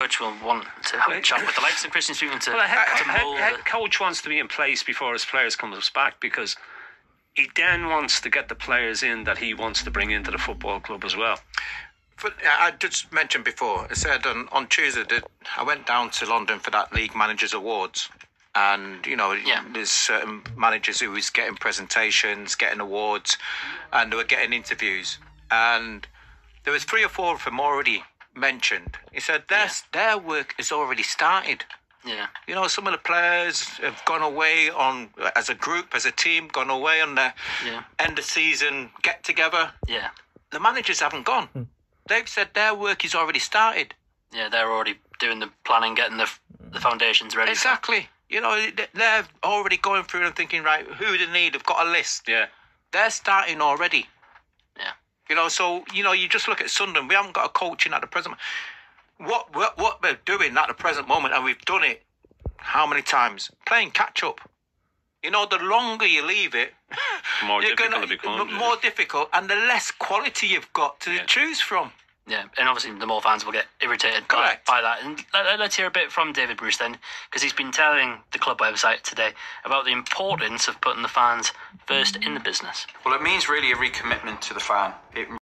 coach will want to have a chat with the likes of Kristjaan Speakman to, Well, head, to head- mould head coach wants to be in place before his players comes back because he then wants to get the players in that he wants to bring into the football club as well. But I just mentioned before, I said on, on Tuesday that I went down to London for that League Managers Awards. And, you know, Yeah. there's certain managers who was getting presentations, getting awards, and they were getting interviews. And there was three or four of them already mentioned. He said their, their work has already started. Yeah, You know, some of the players have gone away on, as a group, as a team, gone away on their Yeah. end of season get together. yeah, The managers haven't gone. Hmm. They've said their work is already started. yeah. They're already doing the planning, getting the the foundations ready. for- Exactly. You know, they- they're already going through and thinking, right, who do they need? They've got a list. Yeah. They're starting already. You know, so, you know, you just look at Sunderland. We haven't got a coaching at the present what, what what we're doing at the present moment, and we've done it how many times? Playing catch up. You know, the longer you leave it, More you're difficult gonna- it becomes, More difficult, and the less quality you've got to Yeah. choose from. Yeah, and obviously the more fans will get irritated by, by that. And let, us hear a bit from David Bruce then, because he's been telling the club website today about the importance of putting the fans first in the business. Well, it means really a recommitment to the fan. It